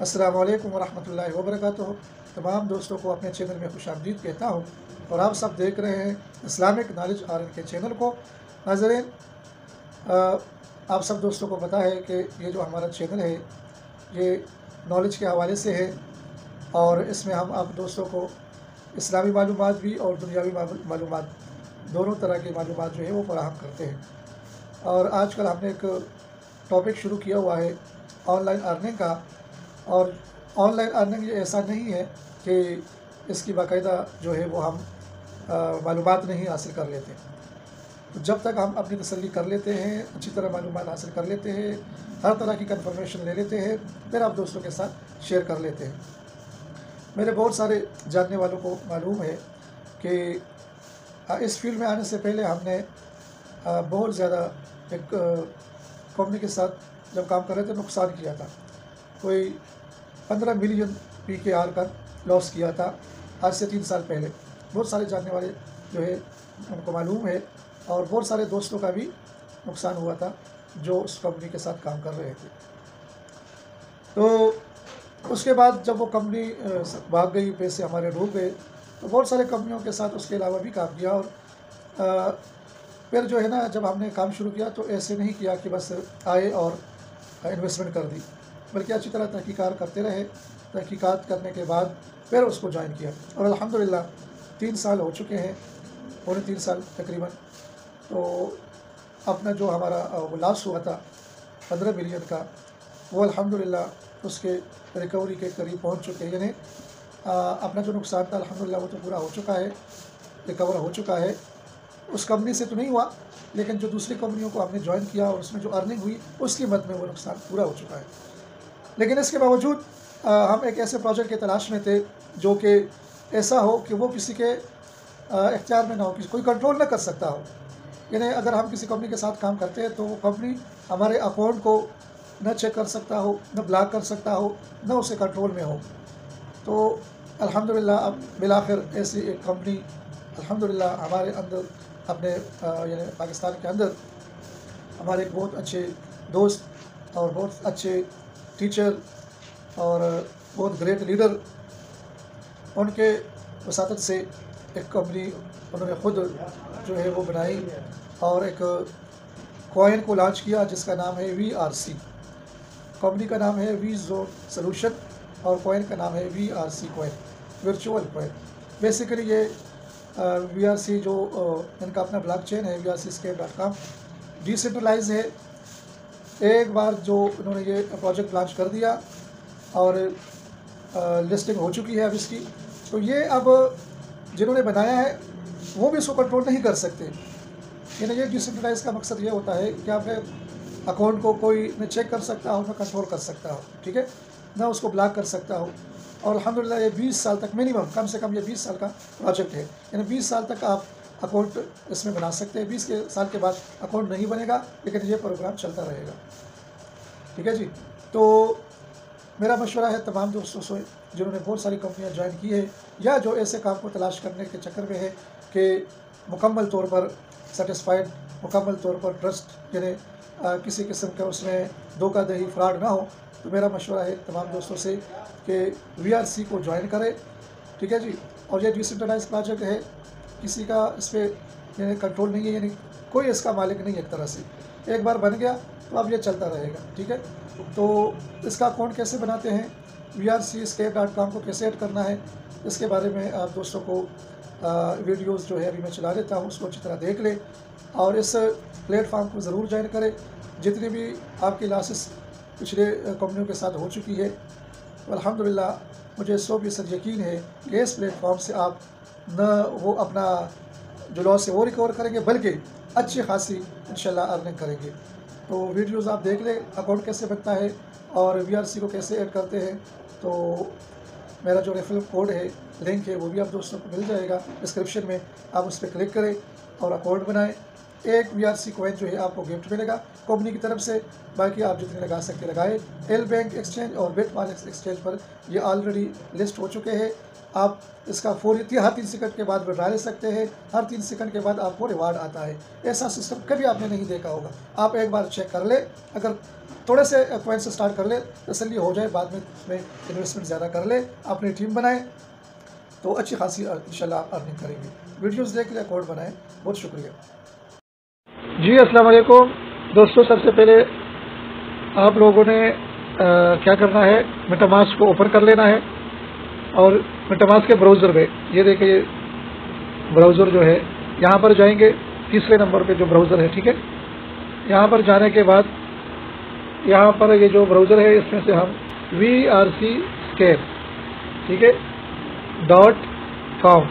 अस्सलाम वालेकुम रहमतुल्लाहि व बरकातुहू तमाम दोस्तों को अपने चैनल में खुश आमदीद कहता हूँ और आप सब देख रहे हैं इस्लामिक नॉलेज आर के चैनल को। नाजरीन आप सब दोस्तों को पता है कि ये जो हमारा चैनल है, ये नॉलेज के हवाले से है और इसमें हम आप दोस्तों को इस्लामी मालूम भी और दुनियावी मालूम दोनों तरह की मालूम जो है वो फराहम करते हैं। और आजकल हमने एक टॉपिक शुरू किया हुआ है ऑनलाइन अर्निंग का। और ऑनलाइन अर्निंग ऐसा नहीं है कि इसकी बाकायदा जो है वो हम मालूम नहीं हासिल कर लेते। तो जब तक हम अपनी तसली कर लेते हैं, अच्छी तरह मालूम हासिल कर लेते हैं, हर तरह की कन्फर्मेशन ले लेते हैं, फिर आप दोस्तों के साथ शेयर कर लेते हैं। मेरे बहुत सारे जानने वालों को मालूम है कि इस फ़ील्ड में आने से पहले हमने बहुत ज़्यादा एक कंपनी के साथ जब काम कर रहे थे, नुकसान किया था। कोई पंद्रह मिलियन पी के आर का लॉस किया था आज से तीन साल पहले। बहुत सारे जानने वाले जो है, उनको मालूम है और बहुत सारे दोस्तों का भी नुकसान हुआ था जो उस कंपनी के साथ काम कर रहे थे। तो उसके बाद जब वो कंपनी भाग गई, पैसे हमारे डूब गए तो बहुत सारे कंपनियों के साथ उसके अलावा भी काम किया और फिर जो है ना, जब हमने काम शुरू किया तो ऐसे नहीं किया कि बस आए और इन्वेस्टमेंट कर दी। बल्कि अच्छी तरह तहकीकार करते रहे। तहकीकात करने के बाद फिर उसको ज्वाइन किया। और अल्हम्दुलिल्लाह, तीन साल हो चुके हैं, पौने तीन साल तकरीबन। तो अपना जो हमारा वो लॉस हुआ था, पंद्रह मिलियन का, वो अल्हम्दुलिल्लाह उसके रिकवरी के करीब पहुँच चुके हैं। यानी अपना जो नुकसान था, अल्हम्दुलिल्लाह वो तो पूरा हो चुका है, रिकवर हो चुका है। उस कंपनी से तो नहीं हुआ, लेकिन जो दूसरी कंपनियों को हमने ज्वाइन किया और उसमें जो अर्निंग हुई उसकी मद में वो नुकसान पूरा हो चुका है। लेकिन इसके बावजूद हम एक ऐसे प्रोजेक्ट की तलाश में थे जो कि ऐसा हो कि वो किसी के इख्तियार में ना हो, किसी कोई कंट्रोल ना कर सकता हो। यानी अगर हम किसी कंपनी के साथ काम करते हैं तो वो कंपनी हमारे अकाउंट को न चेक कर सकता हो, न ब्लॉक कर सकता हो, न उसे कंट्रोल में हो। तो अल्हम्दुलिल्लाह, अब बिलाखिर ऐसी एक कंपनी अल्हम्दुलिल्लाह, हमारे अंदर, अपने यानी पाकिस्तान के अंदर, हमारे एक बहुत अच्छे दोस्त और बहुत अच्छे टीचर और बहुत ग्रेट लीडर उनके वसात से एक कंपनी उन्होंने ख़ुद जो है वो बनाई और एक कॉइन को लॉन्च किया जिसका नाम है वी आर सी कंपनी का नाम है वी जो सोल्यूशन और कॉइन का नाम है V R C coin virtual coin basically ये वी आर सी जो इनका अपना ब्लॉक चेन है V R C scape dot com decentralise है एक बार जो उन्होंने ये प्रोजेक्ट लॉन्च कर दिया और लिस्टिंग हो चुकी है अब इसकी तो ये अब जिन्होंने बनाया है, वो भी इसको कंट्रोल नहीं कर सकते। यानी ये डिसेंट्रलाइज का मकसद ये होता है कि आप अकाउंट को कोई न चेक कर सकता हो न कंट्रोल कर सकता हो, ठीक है? ना उसको ब्लॉक कर सकता हो। और अलहमदिल्ला ये 20 साल तक मिनिमम कम से कम ये 20 साल का प्रोजेक्ट है। यानी 20 साल तक आप अकाउंट इसमें बना सकते हैं। 20 के साल के बाद अकाउंट नहीं बनेगा, लेकिन ये प्रोग्राम चलता रहेगा। ठीक है जी? तो मेरा मशवरा है तमाम दोस्तों से, जिन्होंने बहुत सारी कंपनियाँ ज्वाइन की है, या जो ऐसे काम को तलाश करने के चक्कर में है कि मुकम्मल तौर पर सेटिस्फाइड मुकम्मल तौर पर ट्रस्ट यानी किसी किस्म का उसमें धोखाधही फ्रॉड ना हो तो मेरा मशवरा है तमाम दोस्तों से कि वी आर सी को ज्वाइन करें। ठीक है जी? और ये डिसेंट्रलाइज प्रोजेक्ट है किसी का इस पर कंट्रोल नहीं है, यानी कोई इसका मालिक नहीं है एक तरह से। एक बार बन गया तो अब ये चलता रहेगा, ठीक है? तो इसका अकाउंट कैसे बनाते हैं? V R C scape dot com को कैसे ऐड करना है? इसके बारे में आप दोस्तों को वीडियोस जो है अभी मैं चला देता हूँ, उसको अच्छी तरह देख लें और इस प्लेटफॉर्म को ज़रूर ज्वाइन करें। जितनी भी आपकी लासेस पिछले कंपनियों के साथ हो चुकी है तो अलहमदिल्ला मुझे सौ फ़ीसद यकीन है कि इस प्लेटफॉर्म से आप न वो अपना जो लॉस है वो रिकवर करेंगे, बल्कि अच्छी खासी इन अर्निंग करेंगे। तो वीडियोस आप देख लें अकाउंट कैसे बनता है और वीआरसी को कैसे ऐड करते हैं तो मेरा जो रेफरल कोड है लिंक है, वो भी आप दोस्तों को मिल जाएगा। डिस्क्रिप्शन में आप उस पर क्लिक करें और अकाउंट बनाएँ। एक वी आर सी कोइन जो है, आपको गिफ्ट मिलेगा। कंपनी की तरफ़ से बाकी आप जितने लगा सकते लगाए। एल बैंक एक्सचेंज और बेट एक्सचेंज पर ये ऑलरेडी लिस्ट हो चुके हैं। आप इसका फोर हर तीन सेकंड के बाद विड्रा ले सकते हैं। हर तीन सेकंड के बाद आपको रिवार्ड आता है। ऐसा सिस्टम कभी आपने नहीं देखा होगा। आप एक बार चेक कर ले। अगर थोड़े से से स्टार्ट कर ले तसली हो जाए बाद में उसमें इन्वेस्टमेंट ज़्यादा कर ले अपनी टीम बनाए तो अच्छी खासी इंशाल्लाह आप अर्निंग करेंगे। वीडियोज़ देख ले अकाउंट बनाएँ। बहुत शुक्रिया। जी वालेकुम। दोस्तों सबसे पहले आप लोगों ने आ, क्या करना है? मेटामास्क को ओपन कर लेना है। और मेटामास्क के ब्राउज़र पे, ये देखिए ब्राउज़र जो है, यहाँ पर जाएँगे, तीसरे नंबर पे जो ब्राउज़र है, ठीक है? यहाँ पर जाने के बाद, यहाँ पर ये जो ब्राउज़र है, इसमें से हम वी आर सी स्केर ठीक है? डॉट कॉम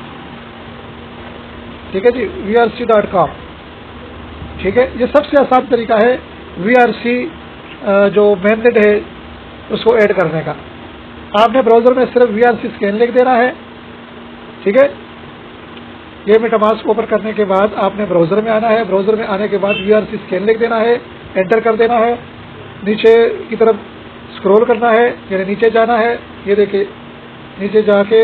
ठीक है जी? V R C dot com ठीक है? ये सबसे आसान तरीका है वी आर सी जो मेन है, उसको ऐड करने का। आपने ब्राउज़र में सिर्फ़ वी आर स्कैन लिख देना है, ठीक है? ये मेटामास्क ओपन करने के बाद आपने ब्राउज़र में आना है ब्राउज़र में आने के बाद वी आर स्कैन लिख देना है एंटर कर देना है, नीचे की तरफ़ स्क्रॉल करना है, यानी नीचे जाना है, ये देखिए, नीचे जाके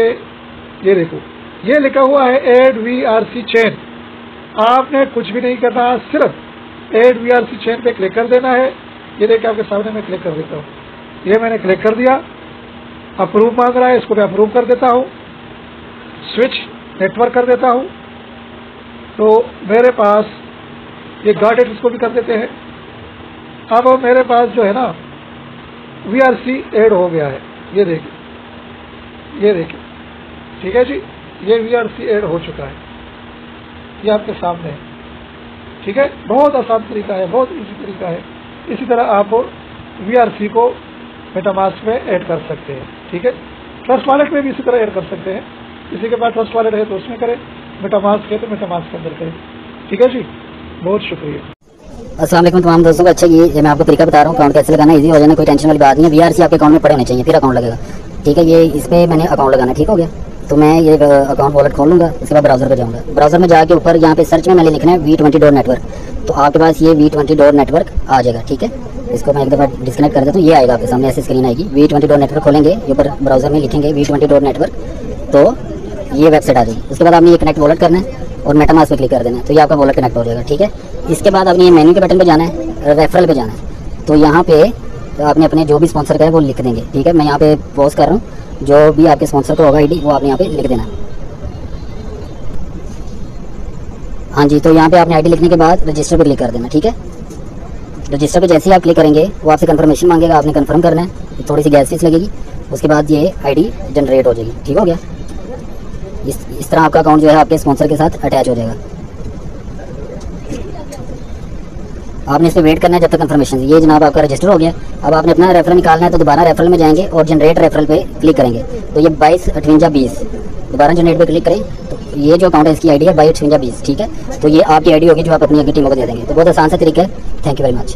ये देखो, ये लिखा हुआ है add V R C chain आपने कुछ भी नहीं करना, सिर्फ़ add V R C chain पे क्लिक कर देना है। ये देखिए आपके सामने मैं क्लिक कर देता हूँ। ये मैंने क्लिक कर दिया। अप्रूव मांग रहा है, इसको मैं अप्रूव कर देता हूँ। स्विच नेटवर्क कर देता हूँ। तो मेरे पास ये गार्डेड इसको भी कर देते हैं। अब मेरे पास जो है ना वी आर सी एड हो गया है। ये देखिए ये देखिए। ठीक है जी? ये वी आर सी एड हो चुका है। ये आपके सामने है। ठीक है? बहुत आसान तरीका है, बहुत इजी तरीका है। इसी तरह आप वी आर सी को मेटामास्क में ऐड कर सकते हैं। ठीक है? ट्रस्ट वॉलेट में भी इसी तरह ऐड कर सकते हैं। किसी के पास ट्रस्ट वॉलेट है तो उसमें करें। मेटामास्क है तो मेटामास्क के अंदर करें। ठीक है जी? बहुत शुक्रिया। असलम तमाम दोस्तों अच्छा ये मैं आपको तरीका बता रहा हूँ अकाउंट कैसे लगाना इजी हो जाना, कोई टेंशन वाली बात नहीं है। वीआरसी आपके अकाउंट में पड़े होने चाहिए, फिर अकाउंट लगेगा। ठीक है, ये, इस पर मैंने अकाउंट लगाना ठीक हो गया? तो मैं ये अकाउंट वॉलेट खोल लूँगा इसके बाद ब्राउज़र पर जाऊँगा। ब्राउज़र में जाके ऊपर यहाँ पे सर्च में मैंने लिखना है वी ट्वेंटी डोर नेटवर्क तो आपके पास ये वी ट्वेंटी डोर नेटवर्क आ जाएगा, ठीक है? इसको मैं एक दफ़ा डिस्कनेक्ट कर देता हूँ, ये आएगा आपके सामने, ऐसी स्क्रीन आएगी। वी ट्वेंटी डोर नेटवर्क खोलेंगे ऊपर ब्राउज़र में लिखेंगे वी ट्वेंटी डोर नेटवर्क तो ये वेबसाइट आ जाएगी। उसके बाद आपने ये कनेक्ट वॉलेट करना है और मेटामास पे क्लिक कर देना है। तो ये आपका वॉलेट कनेक्ट हो जाएगा, ठीक है? इसके बाद आपने ये मेन्यू के बटन पर जाना है रेफरल पर जाना है। तो यहाँ पे आपने अपने जो भी स्पॉन्सर का है वो लिख देंगे, ठीक है? मैं यहाँ पे पोस्ट कर रहा हूँ। जो भी आपके स्पॉन्सर का होगा आईडी वो आपने यहाँ पे लिख देना हाँ। जी तो यहाँ पे आपने आईडी लिखने के बाद रजिस्टर पे क्लिक कर देना, ठीक है? रजिस्टर पे जैसे ही आप क्लिक करेंगे, वो आपसे कंफर्मेशन मांगेगा, आपने कंफर्म करना है थोड़ी सी गैस फ़ीस लगेगी, उसके बाद ये आईडी जनरेट हो जाएगी, ठीक हो गया? इस इस तरह आपका अकाउंट जो है आपके स्पॉन्सर के साथ अटैच हो जाएगा। आपने इस वेट करना है जब तक कंफर्मेशन ये जनाब आपका रजिस्टर हो गया। अब आपने अपना रेफरल निकालना है तो दोबारा रेफरल में जाएँगे और जनरेट रेफरल पे क्लिक करेंगे। तो ये बाईस अठवंजा बीस। दोबारा जनरेट पे क्लिक करें तो ये जो अकाउंट है, इसकी आईडी है बाईस अठवंजा बीस, ठीक है? तो ये आपकी आईडी होगी जो आप अपनी अगली टीमों को दे देंगे। तो बहुत आसान सा तरीका है। Thank you very much